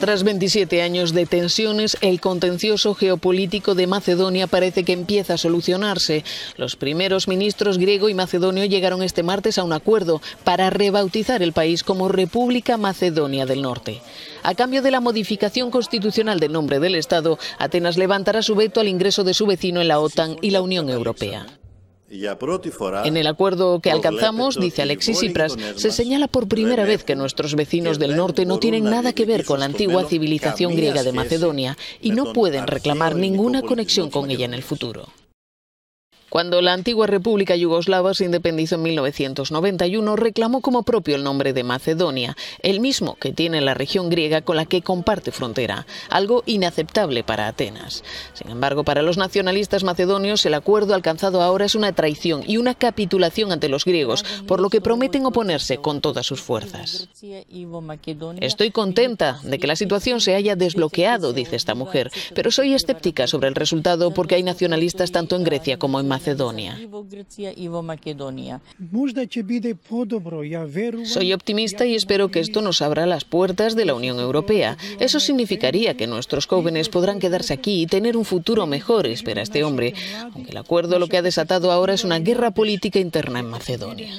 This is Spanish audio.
Tras 27 años de tensiones, el contencioso geopolítico de Macedonia parece que empieza a solucionarse. Los primeros ministros griego y macedonio llegaron este martes a un acuerdo para rebautizar el país como República Macedonia del Norte. A cambio de la modificación constitucional del nombre del Estado, Atenas levantará su veto al ingreso de su vecino en la OTAN y la Unión Europea. En el acuerdo que alcanzamos, dice Alexis Tsipras, se señala por primera vez que nuestros vecinos del norte no tienen nada que ver con la antigua civilización griega de Macedonia y no pueden reclamar ninguna conexión con ella en el futuro. Cuando la antigua República Yugoslava se independizó en 1991, reclamó como propio el nombre de Macedonia, el mismo que tiene la región griega con la que comparte frontera, algo inaceptable para Atenas. Sin embargo, para los nacionalistas macedonios, el acuerdo alcanzado ahora es una traición y una capitulación ante los griegos, por lo que prometen oponerse con todas sus fuerzas. Estoy contenta de que la situación se haya desbloqueado, dice esta mujer, pero soy escéptica sobre el resultado porque hay nacionalistas tanto en Grecia como en Macedonia. Macedonia. Soy optimista y espero que esto nos abra las puertas de la Unión Europea. Eso significaría que nuestros jóvenes podrán quedarse aquí y tener un futuro mejor, espera este hombre, aunque el acuerdo lo que ha desatado ahora es una guerra política interna en Macedonia.